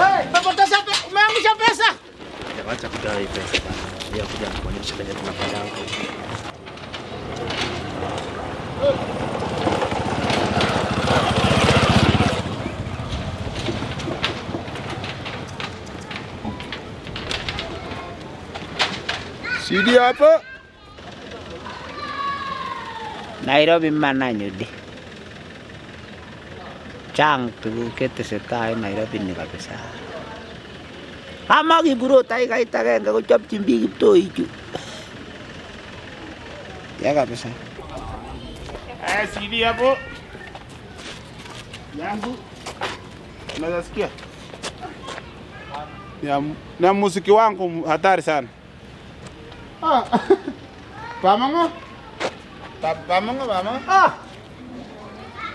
Wewe, umepoteza pe- umeangusha pesa. Wacha kudai pesa bana. Ya kuja kuonyesha venye tunafanyanga huku. Sidi hapo. Nairobi man tuguk chetesetai en Nairobi ni kabisa. Ama kiburo tai kait agenge kochopchin biik kiptoichu. Ya kabisa. Eh, Sidi hapo. Yangu. Unaweza sikia? Ya, na muziki wangu hatari sana. Ah. Pamango. Pa pamango pamango. Ah,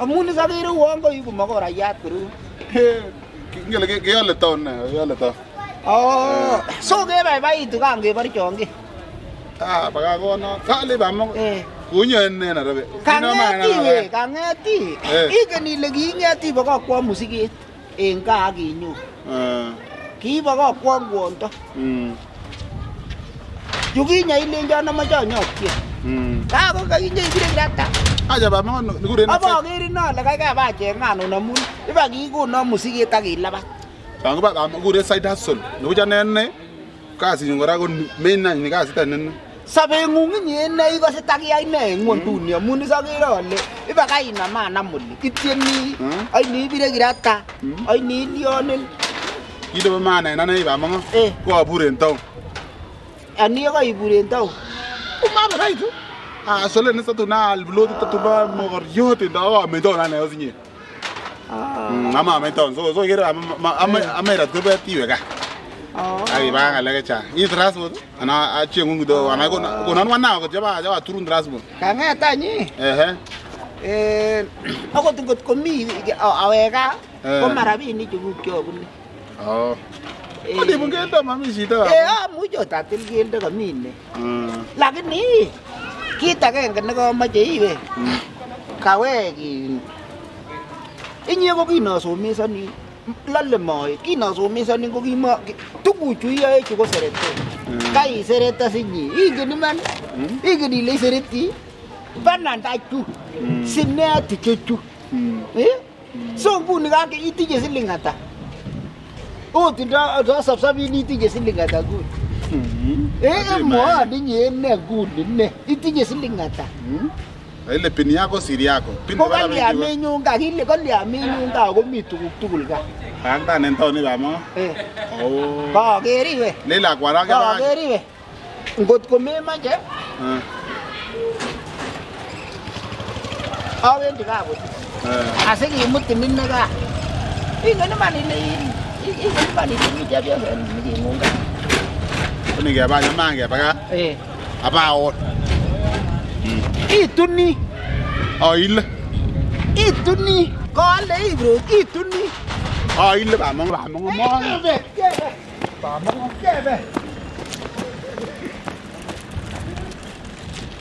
amun isokere uon koibu makorayat koroi ngele keole taon ne keole taon oh eh. so kebaibaitu kan kebor chonge. Ah pakakono kale pamo eh. kunyo ne Nairobi kangeti we kangeti igen eh. ile kiingeti bokokwo musiket en gaa akinyo eh. Kiibokokwo ngwondo mm. Yukinyo ilenjon amoche anyoktie kakokakikirata aja ba mango nikuren aba akere no le kaikai bacheng nganun amun iba kikono musiket ak ilabat chon kiba amu kure side hustle nibuch anene kasinyun kora ko main any ni kasit anene sobeng'ung inye ne ikose takiyai ne ng'wonduni amun is akere ale iba kainamanam oli ityemi aini ibire kirata aini ilionen kit nebo maana en ane ibamong'o ko abur en town ani yekoibur en town komaboraitu Ah, ne satu na alblo tu tu ba mo gor yote da wa me do na ne osinye. Mm, ama me to so so kira ama ama ama ra tu ba ti we ka. Ai ba ngale ke cha. Ni transport. Ana a ngungu do ana ko ko nan wana ko jaba jaba turun transport. kangetanyi Eh eh. akot ngot komi aweka Eh. ko marabinik chukuk chobune Oh. Adi mungkin ndo mami shida. Eh, amuche ot atil keldo kamine Mm. lakini kit agenge nekomoche iwe Mm. kawek in inye ko kinosomesoni lole moet kinosomesoni ko kimo tuguchu iyoe chu ko seretet Mm. kaiseretas inye ingen iman Mm. ingen ile isereti bananda chu Mm. sineti chechu Mm. Eh? so nguni kake itinye siling ata ot ndo ndo sapsapini itinye siling ata nguni Mm. Eh, mwa dinye ene gundi ne. Itinye silingata. Ile pin yako siri yako. Pin ko kali amenyu nga kile kali amenyu nga ko mi tukuk tukul ka. Kangta nen tauni ba mo. Eh. Oh. Ba keri we. Le la kwara ka. Ba keri we. Ngot ko me ma je. Eh. Awendi ka ko. Eh. Ase ki mut min na ka. Ingo naman ini. Ingo naman ini mi jabi ni ngunga. Ini gak apa, nyaman gak apa kak? Eh. Apa awal? Hmm. Itu nih. Oil. Itu nih. Kalau bro, itu nih. Oil, bamang, bamang, bamang. Bamang, bamang, bamang.